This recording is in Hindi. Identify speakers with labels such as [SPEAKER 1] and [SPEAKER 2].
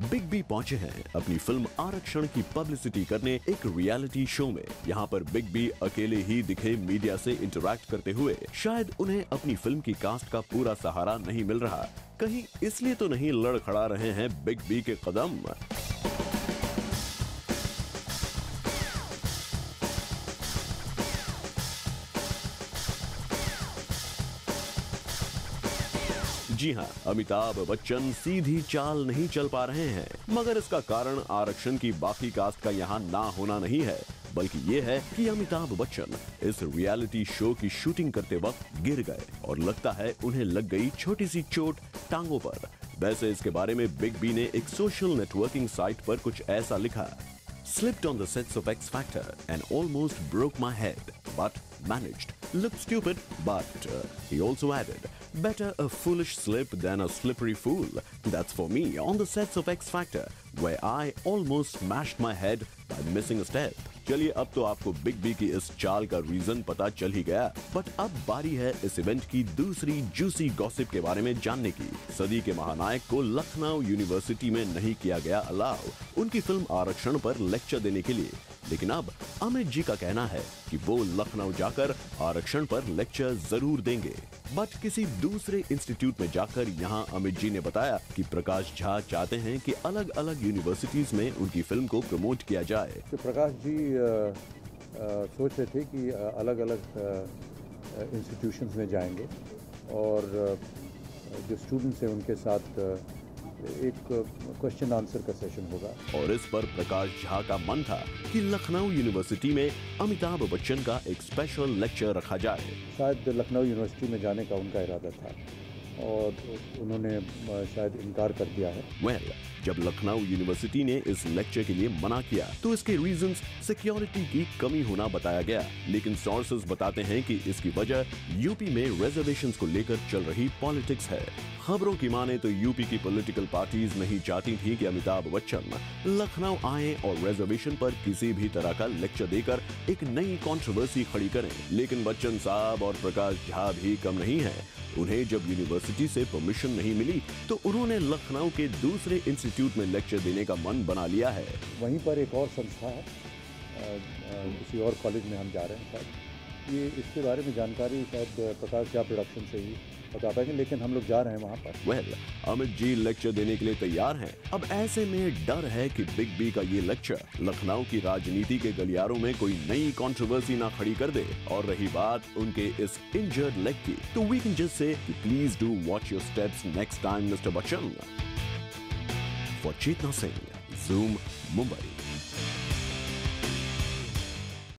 [SPEAKER 1] बिग बी पहुँचे हैं अपनी फ़िल्म आरक्षण की पब्लिसिटी करने एक रियलिटी शो में। यहाँ पर बिग बी अकेले ही दिखे मीडिया से इंटरेक्ट करते हुए। शायद उन्हें अपनी फ़िल्म की कास्ट का पूरा सहारा नहीं मिल रहा। कहीं इसलिए तो नहीं लड़खड़ा रहे हैं बिग बी के कदम। जी हाँ अमिताभ बच्चन सीधी चाल नहीं चल पा रहे हैं मगर इसका कारण आरक्षण की बाकी कास्ट का यहाँ ना होना नहीं है बल्कि ये है कि अमिताभ बच्चन इस रियलिटी शो की शूटिंग करते वक्त गिर गए और लगता है उन्हें लग गई छोटी सी चोट टांगों पर वैसे इसके बारे में बिग बी ने एक सोशल नेटवर्किंग साइट पर कुछ ऐसा लिखा Slipped on the sets of X Factor and almost broke my head, but managed. Looked stupid, uh, he also added, better a foolish slip than a slippery fool. That's for me on the sets of X Factor, where I almost smashed my head by missing a step. चलिए अब तो आपको बिग बी की इस चाल का रीजन पता चल ही गया बट अब बारी है इस इवेंट की दूसरी जूसी गॉसिप के बारे में जानने की सदी के महानायक को लखनऊ यूनिवर्सिटी में नहीं किया गया अलाव उनकी फ़िल्म आरक्षण पर लेक्चर देने के लिए लेकिन अब अमित जी का कहना है कि वो लखनऊ जाकर आरक्षण पर लेक्चर ज़रूर देंगे। बट किसी दूसरे इंस्टीट्यूट में जाकर यहाँ अमित जी ने बताया कि प्रकाश झा चाहते हैं कि अलग अलग यूनिवर्सिटीज में उनकी फ़िल्म को प्रमोट किया जाए।
[SPEAKER 2] तो प्रकाश जी अ, अ, सोच रहे थे कि अलग अलग इंस्टीट्यूशंस में जाएँगे और जो स्टूडेंट्स हैं उनके साथ एक क्वेश्चन आंसर का सेशन होगा।
[SPEAKER 1] और इस पर प्रकाश झा का मन था कि लखनऊ यूनिवर्सिटी में अमिताभ बच्चन का एक स्पेशल लेक्चर रखा जाए।
[SPEAKER 2] शायद लखनऊ यूनिवर्सिटी में जाने का उनका इरादा था। और उन्होंने शायद इनकार कर दिया है।
[SPEAKER 1] Well, जब लखनऊ यूनिवर्सिटी ने इस लेक्चर के लिए मना किया तो इसके रीजंस सिक्योरिटी की कमी होना बताया गया। लेकिन सोर्सेज बताते हैं कि इसकी वजह यूपी में रिजर्वेशन को लेकर चल रही पॉलिटिक्स है। खबरों की माने तो यूपी की पॉलिटिकल पार्टीज़ नहीं चाहती थी कि अमिताभ बच्चन लखनऊ आए और रिजर्वेशन पर किसी भी तरह का लेक्चर देकर एक नई कंट्रोवर्सी खड़ी करें। लेकिन बच्चन साहब और प्रकाश झा भी कम नहीं है। उन्हें जब यूनिवर्सिटी से परमिशन नहीं मिली तो उन्होंने लखनऊ के दूसरे इंस्टीट्यूट में लेक्चर देने का मन बना लिया है।
[SPEAKER 2] वहीं पर एक और संस्था है किसी और कॉलेज में हम जा रहे हैं ये इसके बारे में जानकारी शायद प्रकाश झा प्रोडक्शन से ही बता पाएँगे लेकिन हम लोग जा रहे हैं वहाँ पर।
[SPEAKER 1] वेल अमित जी लेक्चर देने के लिए तैयार हैं। अब ऐसे में डर है कि बिग बी का ये लेक्चर लखनऊ की राजनीति के गलियारों में कोई नई कंट्रोवर्सी ना खड़ी कर दे। और रही बात उनके इस इंजर्ड लेग की तो we can just say please do watch your steps next time mister Bachchan for Chetna Singh Zoom Mumbai